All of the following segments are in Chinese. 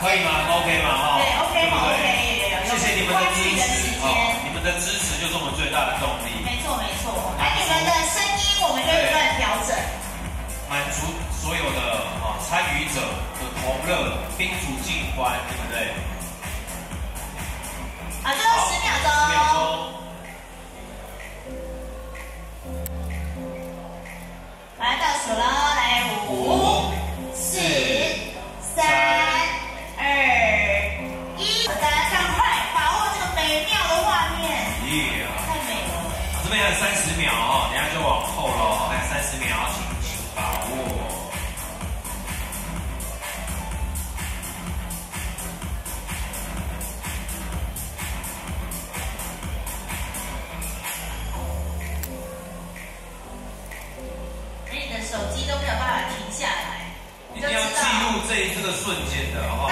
可以吗？OK 吗？哈，对，OK 吗？OK，谢谢你们的支持，你们的支持就是我们最大的动力。没错，没错，来，你们的声音，我们就不断调整，满足所有的啊参与者的同乐、宾主尽欢，对不对？啊，最后十秒钟。还有三十秒哦等下就往后喽还有三十秒请请把握连你的手机都没有办法停下来。一定要记录这这个瞬间的哦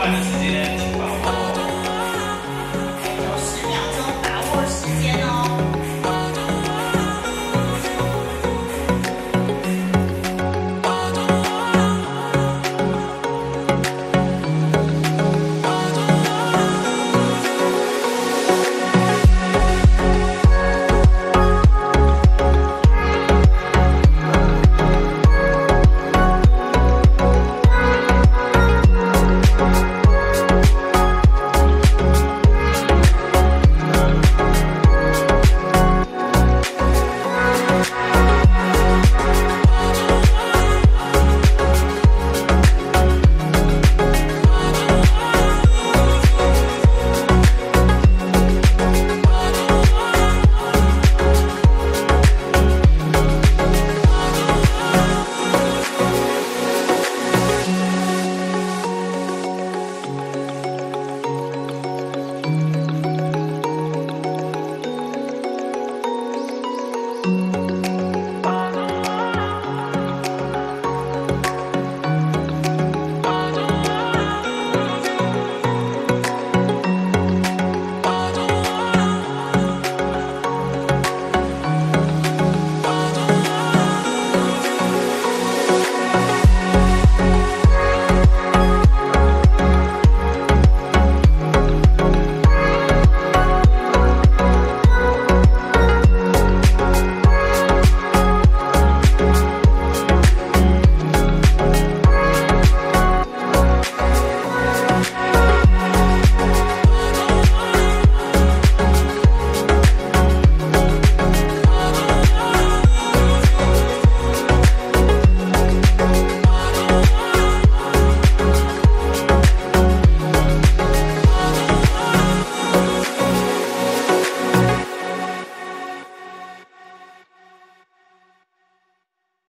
participaram desse direto.